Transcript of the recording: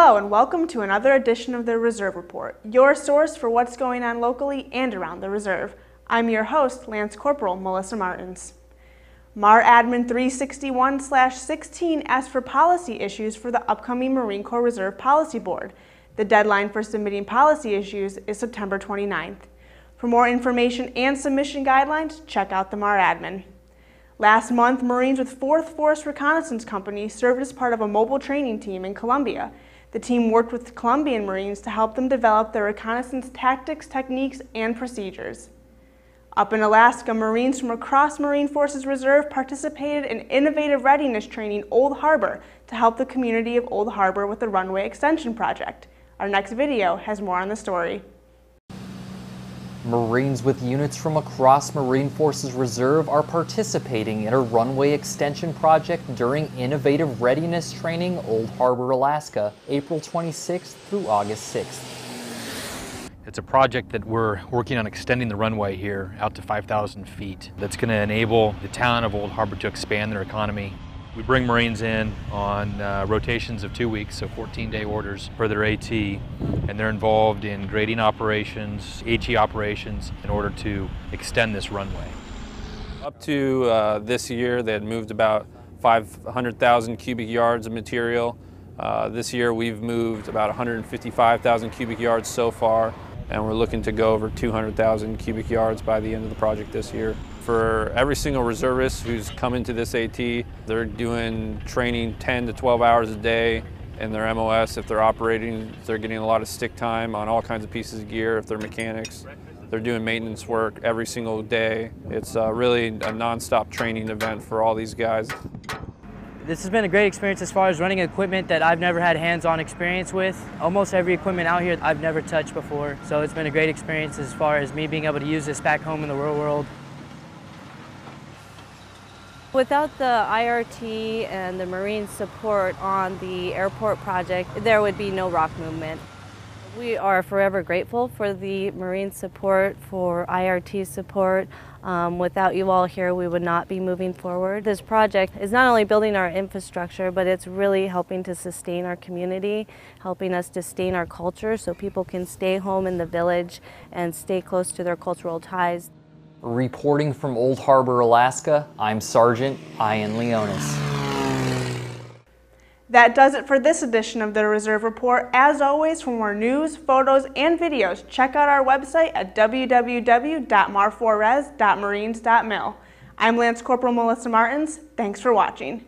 Hello and welcome to another edition of the Reserve Report, your source for what's going on locally and around the reserve. I'm your host, Lance Corporal Melissa Martins. MARADMIN 361-16 asked for policy issues for the upcoming Marine Corps Reserve Policy Board. The deadline for submitting policy issues is September 29th. For more information and submission guidelines, check out the MARADMIN. Last month, Marines with 4th Force Reconnaissance Company served as part of a mobile training team in Colombia. The team worked with Colombian Marines to help them develop their reconnaissance tactics, techniques, and procedures. Up in Alaska, Marines from across Marine Forces Reserve participated in innovative readiness training Old Harbor to help the community of Old Harbor with the runway extension project. Our next video has more on the story. Marines with units from across Marine Forces Reserve are participating in a runway extension project during Innovative Readiness Training Old Harbor, Alaska, April 26th through August 6th. It's a project that we're working on extending the runway here out to 5,000 feet. That's going to enable the town of Old Harbor to expand their economy we bring Marines in on uh, rotations of two weeks, so 14-day orders for their AT, and they're involved in grading operations, AT operations, in order to extend this runway. Up to uh, this year, they had moved about 500,000 cubic yards of material. Uh, this year, we've moved about 155,000 cubic yards so far, and we're looking to go over 200,000 cubic yards by the end of the project this year for every single reservist who's come into this AT. They're doing training 10 to 12 hours a day in their MOS. If they're operating, they're getting a lot of stick time on all kinds of pieces of gear. If they're mechanics, they're doing maintenance work every single day. It's uh, really a nonstop training event for all these guys. This has been a great experience as far as running equipment that I've never had hands-on experience with. Almost every equipment out here I've never touched before. So it's been a great experience as far as me being able to use this back home in the real world. Without the IRT and the Marine support on the airport project, there would be no rock movement. We are forever grateful for the Marine support, for IRT support. Um, without you all here, we would not be moving forward. This project is not only building our infrastructure, but it's really helping to sustain our community, helping us sustain our culture so people can stay home in the village and stay close to their cultural ties. Reporting from Old Harbor, Alaska, I'm Sergeant Ian Leonis. That does it for this edition of the Reserve Report. As always, for more news, photos, and videos, check out our website at www.marforres.marines.mil. I'm Lance Corporal Melissa Martins. Thanks for watching.